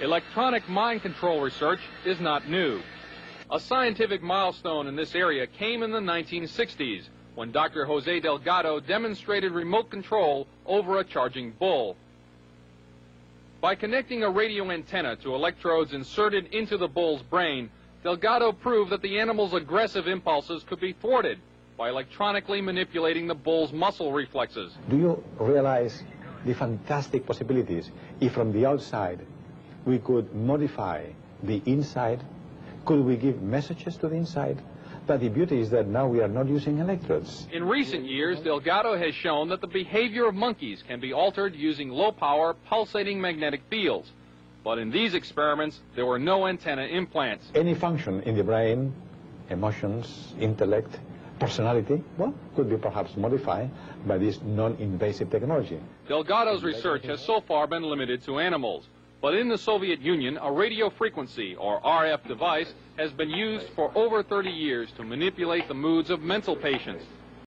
Electronic mind control research is not new. A scientific milestone in this area came in the 1960s when Dr. Jose Delgado demonstrated remote control over a charging bull. By connecting a radio antenna to electrodes inserted into the bull's brain, Delgado proved that the animal's aggressive impulses could be thwarted by electronically manipulating the bull's muscle reflexes. Do you realize the fantastic possibilities if from the outside we could modify the inside? Could we give messages to the inside? But the beauty is that now we are not using electrodes. In recent years, Delgado has shown that the behavior of monkeys can be altered using low-power pulsating magnetic fields. But in these experiments, there were no antenna implants. Any function in the brain, emotions, intellect, personality, well, could be perhaps modified by this non-invasive technology. Delgado's research has so far been limited to animals. But in the Soviet Union, a radio frequency, or RF device, has been used for over 30 years to manipulate the moods of mental patients.